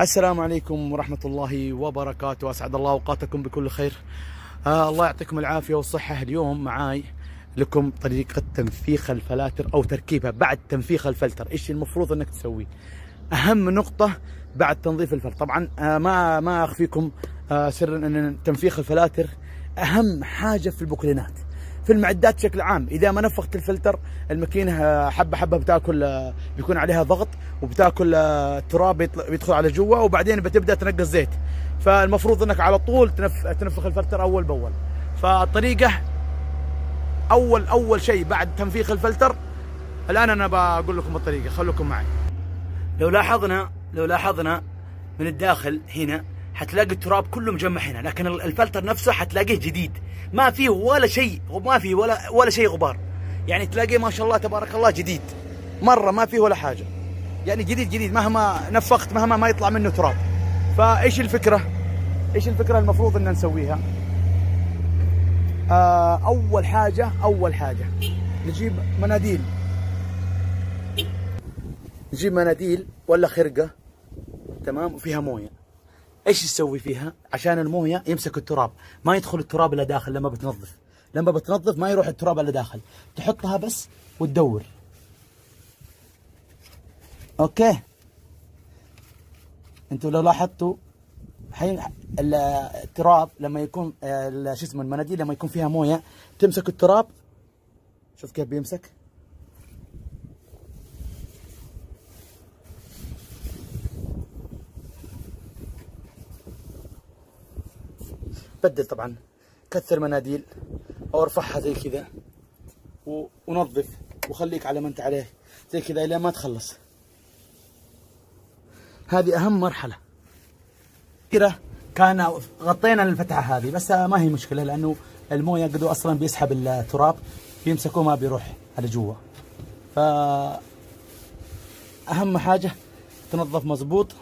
السلام عليكم ورحمة الله وبركاته. أسعد الله أوقاتكم بكل خير. آه الله يعطيكم العافية والصحة اليوم معاي لكم طريقة تنفيخ الفلاتر أو تركيبها بعد تنفيخ الفلتر. إيش المفروض أنك تسوي؟ أهم نقطة بعد تنظيف الفلتر. طبعا آه ما ما أخفيكم آه سر أن تنفيخ الفلاتر أهم حاجة في البوكلينات في المعدات بشكل عام. إذا ما نفخت الفلتر الماكينة حبة حبة بتاكل بيكون عليها ضغط وبتاكل التراب بيدخل على جوا وبعدين بتبدأ تنقص زيت. فالمفروض إنك على طول تنف تنفخ الفلتر أول بأول. فالطريقة أول أول شيء بعد تنفيخ الفلتر الآن أنا بقول لكم الطريقة. خليكم معي. لو لاحظنا لو لاحظنا من الداخل هنا حتلاقي التراب كله مجمع هنا لكن الفلتر نفسه حتلاقيه جديد. ما فيه ولا شيء ما فيه ولا ولا شيء غبار. يعني تلاقيه ما شاء الله تبارك الله جديد. مرة ما فيه ولا حاجة. يعني جديد جديد مهما نفخت مهما ما يطلع منه تراب. فإيش الفكرة؟ إيش الفكرة المفروض إن نسويها؟ آه أول حاجة أول حاجة. نجيب مناديل. نجيب مناديل ولا خرقة. تمام؟ وفيها موية. إيش تسوي فيها؟ عشان الموية يمسك التراب. ما يدخل التراب إلا داخل لما بتنظف. لما بتنظف ما يروح التراب إلا داخل. تحطها بس وتدور. أوكي؟ أنتوا لو لاحظتوا الحين التراب لما يكون شو اسمه المناديل لما يكون فيها موية تمسك التراب. شوف كيف بيمسك. بدل طبعا كثر مناديل أو ارفعها زي كذا ونظف وخليك على ما أنت عليه زي كذا إلى ما تخلص. هذه أهم مرحلة. كده كان غطينا الفتحة هذه بس ما هي مشكلة لأنه الموية قد أصلا بيسحب التراب بيمسكه ما بيروح على جوا. ف اهم حاجة تنظف مظبوط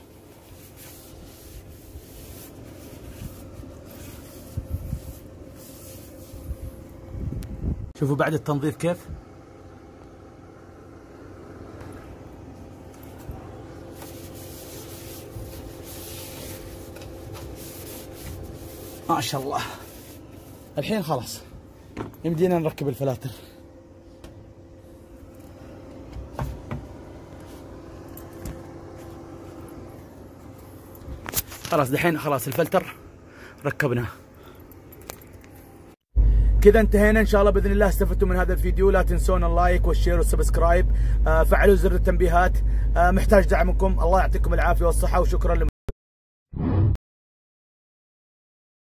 شوفوا بعد التنظيف كيف. ما شاء الله. الحين خلاص. يمدينا نركب الفلاتر. خلاص دحين خلاص الفلتر ركبناه. كذا انتهينا. إن شاء الله بإذن الله استفدتوا من هذا الفيديو. لا تنسون ال like وال share وال subscribe. آه فعلوا زر التنبيهات. آه محتاج دعمكم. الله يعطيكم العافية والصحة وشكرا